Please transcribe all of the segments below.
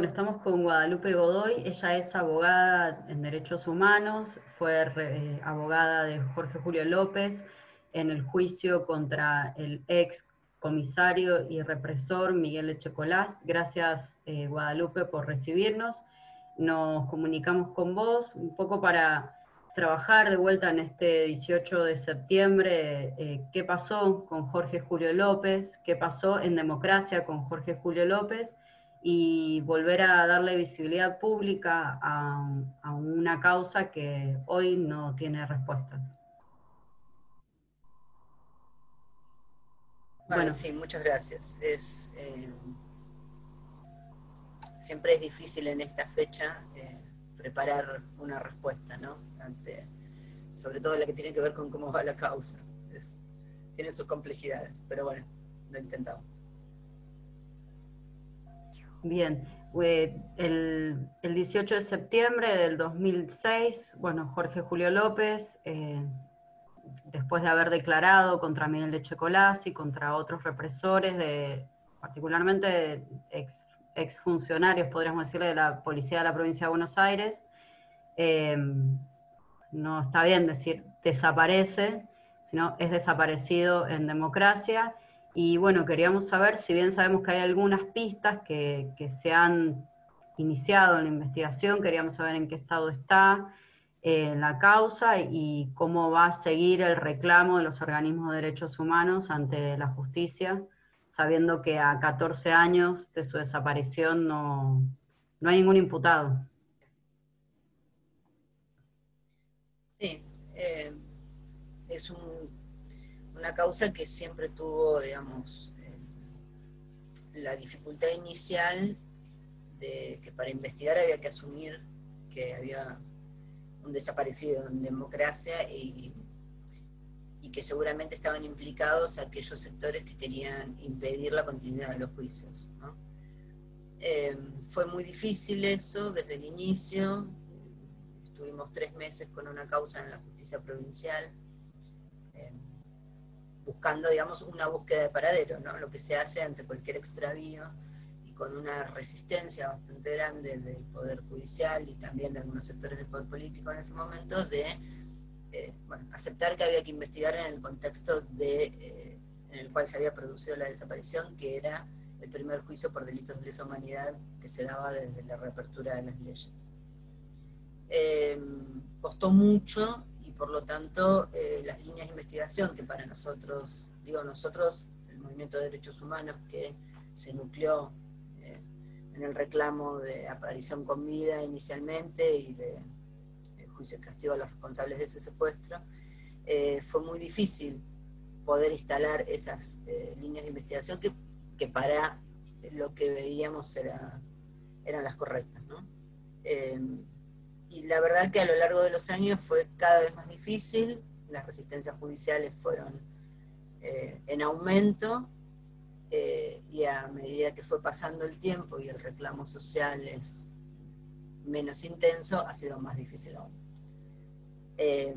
Bueno, estamos con Guadalupe Godoy, ella es abogada en derechos humanos, fue eh, abogada de Jorge Julio López en el juicio contra el ex comisario y represor Miguel Echecolás. Gracias eh, Guadalupe por recibirnos. Nos comunicamos con vos un poco para trabajar de vuelta en este 18 de septiembre, eh, qué pasó con Jorge Julio López, qué pasó en democracia con Jorge Julio López y volver a darle visibilidad pública a, una causa que hoy no tiene respuestas. Bueno, sí, muchas gracias. Es, eh, siempre es difícil en esta fecha eh, preparar una respuesta, ¿no? Ante, sobre todo la que tiene que ver con cómo va la causa. tiene sus complejidades, pero bueno, lo intentamos. Bien, el, 18 de septiembre del 2006, bueno, Jorge Julio López, eh, después de haber declarado contra Miguel de Checolás y contra otros represores, de, particularmente ex, exfuncionarios, podríamos decirle, de la Policía de la Provincia de Buenos Aires, eh, no está bien decir desaparece, sino es desaparecido en democracia y bueno, queríamos saber, si bien sabemos que hay algunas pistas que, se han iniciado en la investigación, queríamos saber en qué estado está eh, la causa y cómo va a seguir el reclamo de los organismos de derechos humanos ante la justicia, sabiendo que a 14 años de su desaparición no, hay ningún imputado. Sí, eh, es un una causa que siempre tuvo, digamos, eh, la dificultad inicial de que para investigar había que asumir que había un desaparecido en democracia y, que seguramente estaban implicados aquellos sectores que querían impedir la continuidad de los juicios. Eh, fue muy difícil eso desde el inicio, estuvimos tres meses con una causa en la justicia provincial, buscando, digamos, una búsqueda de paradero, ¿no? Lo que se hace ante cualquier extravío y con una resistencia bastante grande del Poder Judicial y también de algunos sectores del Poder Político en ese momento de eh, aceptar que había que investigar en el contexto de, eh, en el cual se había producido la desaparición, que era el primer juicio por delitos de lesa humanidad que se daba desde la reapertura de las leyes. Eh, costó mucho por lo tanto, eh, las líneas de investigación que para nosotros, digo nosotros, el Movimiento de Derechos Humanos que se nucleó eh, en el reclamo de aparición con vida inicialmente y de, juicio de castigo a los responsables de ese secuestro, eh, fue muy difícil poder instalar esas líneas de investigación que, que, para lo que veíamos era, eran las correctas. ¿no? Y la verdad que a lo largo de los años fue cada vez más difícil, las resistencias judiciales fueron eh, en aumento, eh, y a medida que fue pasando el tiempo y el reclamo social es menos intenso, ha sido más difícil aún. Eh,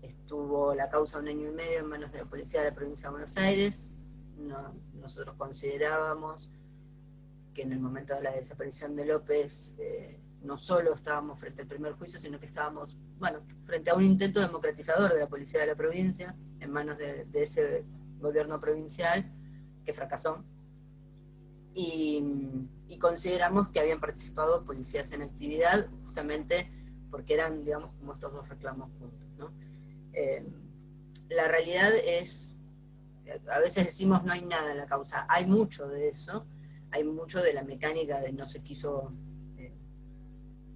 estuvo la causa un año y medio en manos de la policía de la provincia de Buenos Aires. nosotros considerábamos que en el momento de la desaparición de López no solo estábamos frente al primer juicio, sino que estábamos, bueno, frente a un intento democratizador de la policía de la provincia, en manos de, ese gobierno provincial, que fracasó. Y, consideramos que habían participado policías en actividad, justamente porque eran, digamos, como estos dos reclamos juntos. Eh, la realidad es, a veces decimos no hay nada en la causa, hay mucho de eso, hay mucho de la mecánica de no se quiso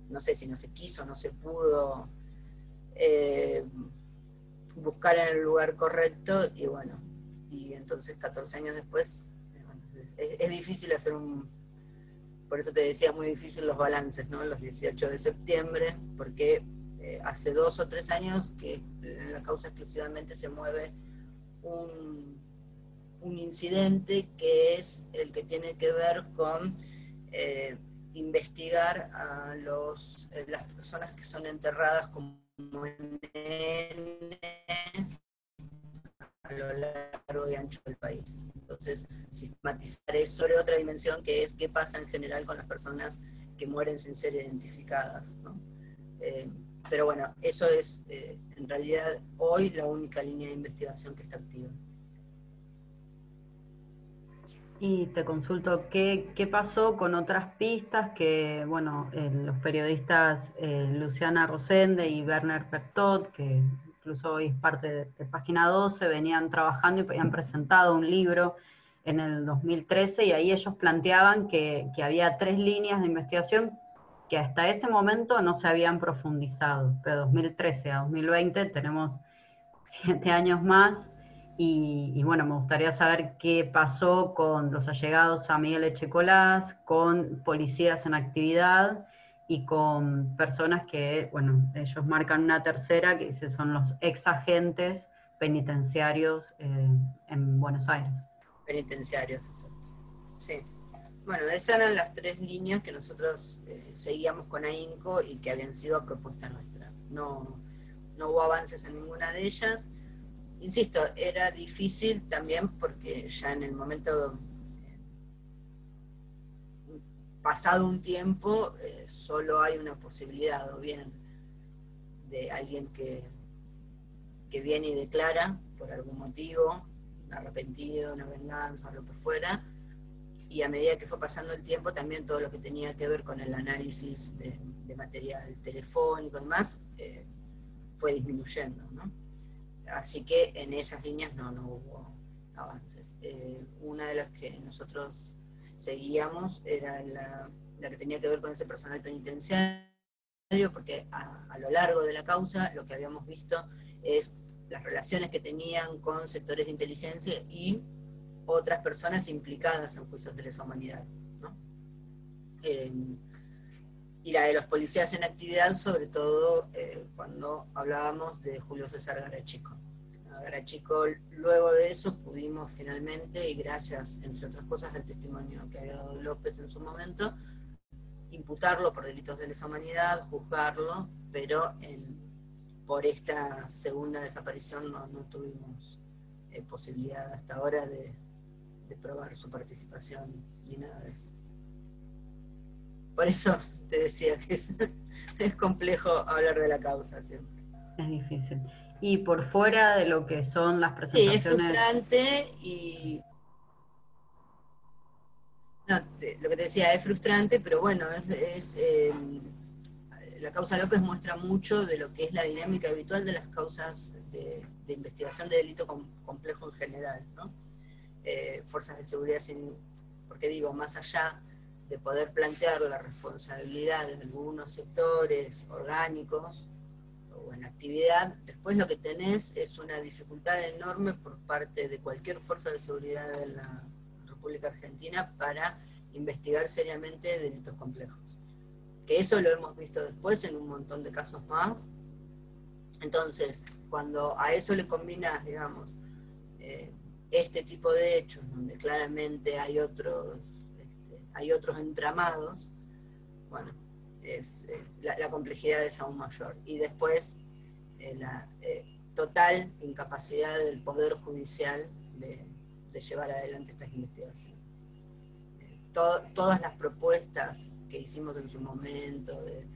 no sé si no se quiso, no se pudo eh, buscar en el lugar correcto y bueno, y entonces 14 años después es, difícil hacer un, por eso te decía, muy difícil los balances, ¿no? Los 18 de septiembre, porque eh, hace dos o tres años que en la causa exclusivamente se mueve un, un incidente que es el que tiene que ver con eh, investigar a los, eh, las personas que son enterradas como NN a lo largo y ancho del país. Entonces, sistematizar eso sobre otra dimensión que es qué pasa en general con las personas que mueren sin ser identificadas. Eh, pero bueno, eso es eh, en realidad hoy la única línea de investigación que está activa. Y te consulto, ¿qué, qué pasó con otras pistas que, bueno, los periodistas Luciana Rosende y Werner Pertot, que incluso hoy es parte de, de, Página 12, venían trabajando y habían presentado un libro en el 2013 y ahí ellos planteaban que, que, había tres líneas de investigación que hasta ese momento no se habían profundizado, pero 2013 a 2020 tenemos siete años más y, y bueno, me gustaría saber qué pasó con los allegados a Miguel Echecolás, con policías en actividad y con personas que, bueno, ellos marcan una tercera que son los ex agentes penitenciarios eh, en Buenos Aires penitenciarios. Sí. Bueno, esas eran las tres líneas que nosotros eh, seguíamos con AINCO y que habían sido a propuesta nuestra. No, no hubo avances en ninguna de ellas. Insisto, era difícil también porque ya en el momento pasado un tiempo eh, solo hay una posibilidad o bien de alguien que, que viene y declara por algún motivo arrepentido, una venganza, lo que fuera. Y a medida que fue pasando el tiempo, también todo lo que tenía que ver con el análisis de, material telefónico y demás, eh, fue disminuyendo. ¿no? Así que en esas líneas no, no hubo avances. Eh, una de las que nosotros seguíamos era la, que tenía que ver con ese personal penitenciario, porque a, a lo largo de la causa lo que habíamos visto es las relaciones que tenían con sectores de inteligencia y otras personas implicadas en juicios de lesa humanidad. Y la de los policías en actividad, sobre todo eh, cuando hablábamos de Julio César Garachico. Garachico, luego de eso pudimos finalmente, y gracias, entre otras cosas, al testimonio que había dado López en su momento, imputarlo por delitos de lesa humanidad, juzgarlo, pero por esta segunda desaparición no, tuvimos eh, posibilidad hasta ahora de, probar su participación ni nada de eso. Por eso te decía que es, complejo hablar de la causa siempre. Es difícil. Y por fuera de lo que son las presentaciones... Sí, es frustrante y... No, lo que te decía, es frustrante, pero bueno, es... Eh, la causa López muestra mucho de lo que es la dinámica habitual de las causas de, investigación de delito complejo en general, ¿no? Eh, fuerzas de seguridad sin, porque digo, más allá de poder plantear la responsabilidad en algunos sectores orgánicos o en actividad, después lo que tenés es una dificultad enorme por parte de cualquier fuerza de seguridad de la República Argentina para investigar seriamente delitos complejos que eso lo hemos visto después en un montón de casos más. Entonces, cuando a eso le combinas, digamos, eh, este tipo de hechos, donde claramente hay otros, hay otros entramados, bueno, es, eh, la, complejidad es aún mayor. Y después, eh, la total incapacidad del Poder Judicial de, llevar adelante estas investigaciones. todas las propuestas que hicimos en su momento, de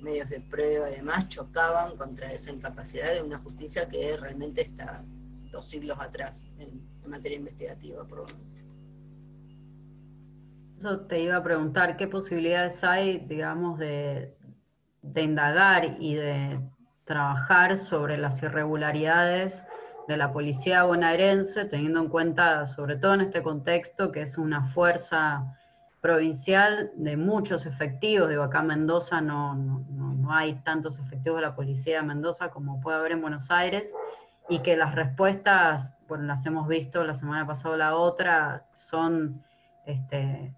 medios de prueba y demás, chocaban contra esa incapacidad de una justicia que realmente está dos siglos atrás en, materia investigativa, por Te iba a preguntar, ¿qué posibilidades hay, digamos, de, indagar y de trabajar sobre las irregularidades de la policía bonaerense, teniendo en cuenta, sobre todo en este contexto, que es una fuerza provincial de muchos efectivos, digo, acá en Mendoza no, no, hay tantos efectivos de la policía de Mendoza como puede haber en Buenos Aires, y que las respuestas, bueno, las hemos visto la semana pasada la otra, son, este,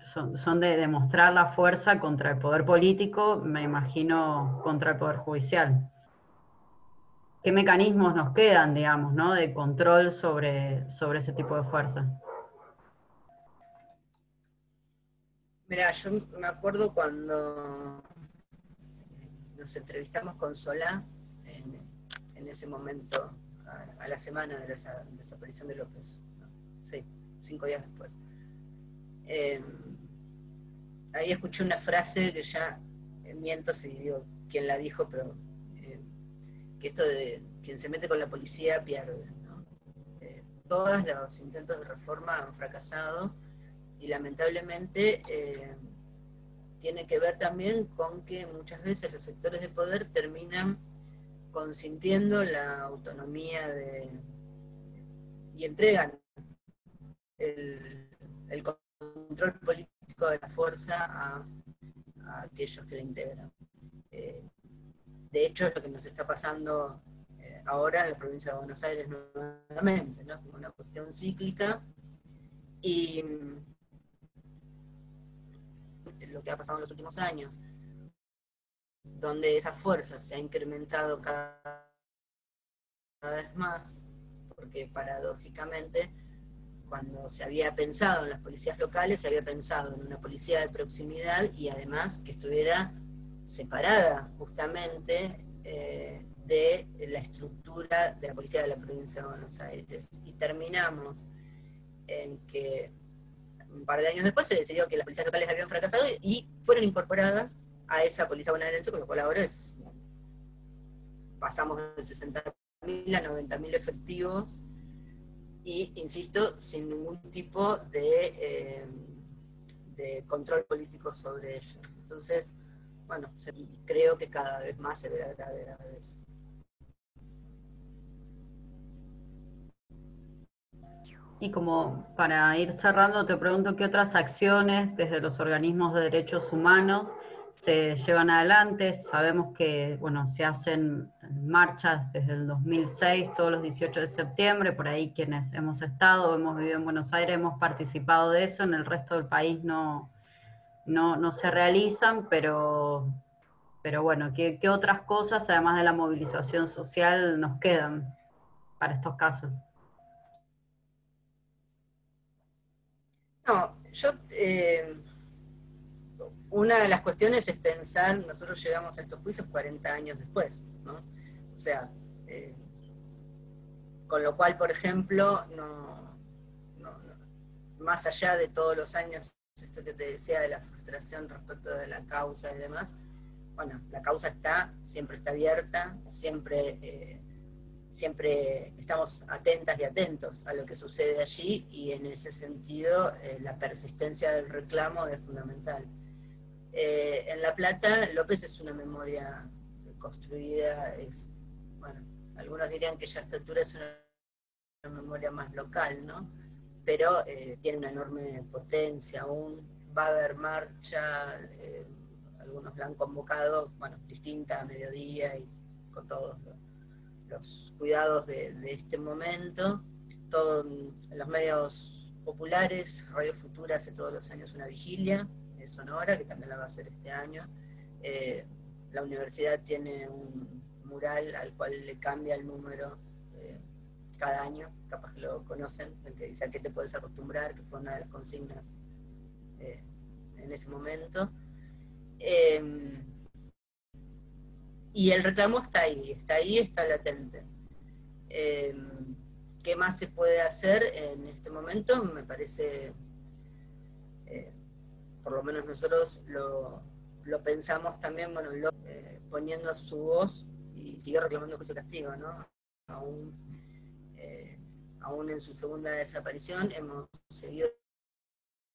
son, de demostrar la fuerza contra el poder político, me imagino contra el poder judicial. ¿Qué mecanismos nos quedan, digamos, ¿no? de control sobre, sobre ese tipo de fuerzas? Mira, yo me acuerdo cuando nos entrevistamos con Solá, en, ese momento, a, la semana de la desaparición de López, sí, cinco días después. Em, ahí escuché una frase que ya miento si digo quién la dijo, pero que esto de quien se mete con la policía pierde. todos los intentos de reforma han fracasado y lamentablemente tiene que ver también con que muchas veces los sectores de poder terminan consintiendo la autonomía de, y entregan el, control político de la fuerza a, aquellos que la integran. Eh, de hecho, es lo que nos está pasando eh, ahora en la provincia de Buenos Aires nuevamente, ¿no? como una cuestión cíclica. Y lo que ha pasado en los últimos años, donde esa fuerza se ha incrementado cada, vez más, porque paradójicamente cuando se había pensado en las policías locales, se había pensado en una policía de proximidad y además que estuviera separada justamente eh, de la estructura de la policía de la provincia de Buenos Aires. Y terminamos en que un par de años después se decidió que las policías locales habían fracasado y fueron incorporadas a esa policía bonaerense, con lo cual ahora es, pasamos de 60.000 a 90.000 efectivos y, insisto, sin ningún tipo de, eh, de control político sobre ellos. Entonces, bueno, creo que cada vez más se ve la gravedad de eso. Y como para ir cerrando, te pregunto qué otras acciones desde los organismos de derechos humanos se llevan adelante. Sabemos que bueno, se hacen marchas desde el 2006, todos los 18 de septiembre, por ahí quienes hemos estado, hemos vivido en Buenos Aires, hemos participado de eso, en el resto del país no, no, se realizan, pero, pero bueno, ¿qué, ¿qué otras cosas, además de la movilización social, nos quedan para estos casos? No, yo eh, una de las cuestiones es pensar, nosotros llegamos a estos juicios 40 años después, ¿no? O sea, eh, con lo cual, por ejemplo, no, más allá de todos los años, esto que te decía de la frustración respecto de la causa y demás, bueno, la causa está, siempre está abierta, siempre, eh, siempre estamos atentas y atentos a lo que sucede allí y en ese sentido eh, la persistencia del reclamo es fundamental. Eh, en La Plata, López es una memoria construida, es, bueno, algunos dirían que ya a esta altura es una, memoria más local, ¿no? Pero eh, tiene una enorme potencia aún, va a haber marcha, eh, algunos la han convocado, bueno, distinta a mediodía y con todos los, cuidados de, este momento, todo en los medios populares, Radio Futura hace todos los años una vigilia, Sonora, que también la va a hacer este año. Eh, la universidad tiene un mural al cual le cambia el número eh, cada año, capaz que lo conocen, el que dice a qué te puedes acostumbrar, que fue una de las consignas eh, en ese momento. y el reclamo está ahí, está ahí, está latente. ¿Qué más se puede hacer en este momento? Me parece por lo menos nosotros lo, pensamos también, bueno, eh, poniendo su voz y siguió reclamando se castigo, ¿no? Aún, eh, aún en su segunda desaparición hemos seguido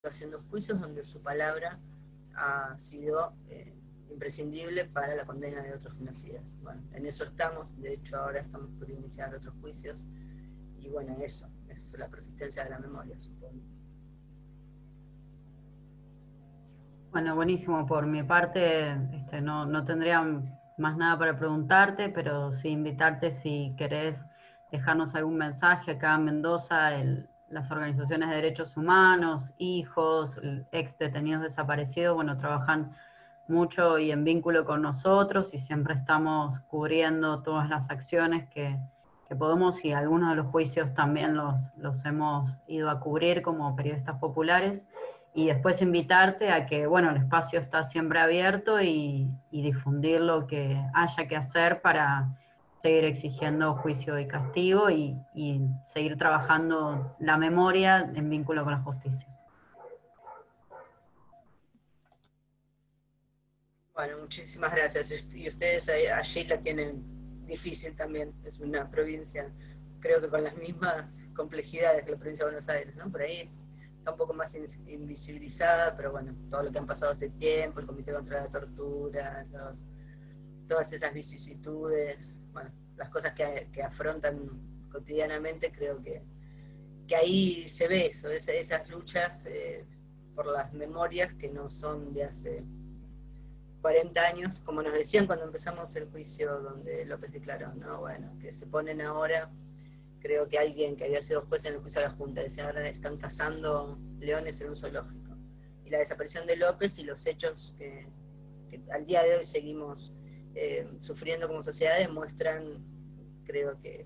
haciendo juicios donde su palabra ha sido eh, imprescindible para la condena de otros genocidas. Bueno, en eso estamos, de hecho ahora estamos por iniciar otros juicios, y bueno, eso, es la persistencia de la memoria, supongo. Bueno, buenísimo. Por mi parte, este, no, no tendría más nada para preguntarte, pero sí invitarte si querés dejarnos algún mensaje acá en Mendoza, las organizaciones de derechos humanos, hijos, ex detenidos desaparecidos, bueno, trabajan mucho y en vínculo con nosotros y siempre estamos cubriendo todas las acciones que, que podemos y algunos de los juicios también los, los hemos ido a cubrir como periodistas populares y después invitarte a que, bueno, el espacio está siempre abierto y, difundir lo que haya que hacer para seguir exigiendo juicio y castigo y, y, seguir trabajando la memoria en vínculo con la justicia. Bueno, muchísimas gracias. Y ustedes allí la tienen difícil también. Es una provincia, creo que con las mismas complejidades que la provincia de Buenos Aires, ¿no? Por ahí está un poco más invisibilizada, pero bueno, todo lo que han pasado este tiempo, el Comité contra la Tortura, todas esas vicisitudes, bueno, las cosas que, afrontan cotidianamente, creo que, que ahí se ve eso, esas luchas eh, por las memorias que no son de hace 40 años, como nos decían cuando empezamos el juicio donde López declaró, ¿no? Bueno, que se ponen ahora, creo que alguien que había sido juez en el juicio de la Junta decía, ahora están cazando leones en un zoológico. Y la desaparición de López y los hechos que, al día de hoy seguimos eh, sufriendo como sociedad demuestran, creo que,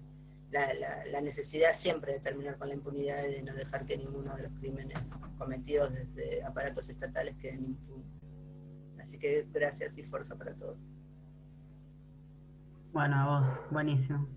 la, necesidad siempre de terminar con la impunidad y de no dejar que ninguno de los crímenes cometidos desde aparatos estatales queden impunes. Así que gracias y fuerza para todos. Bueno, a vos, buenísimo.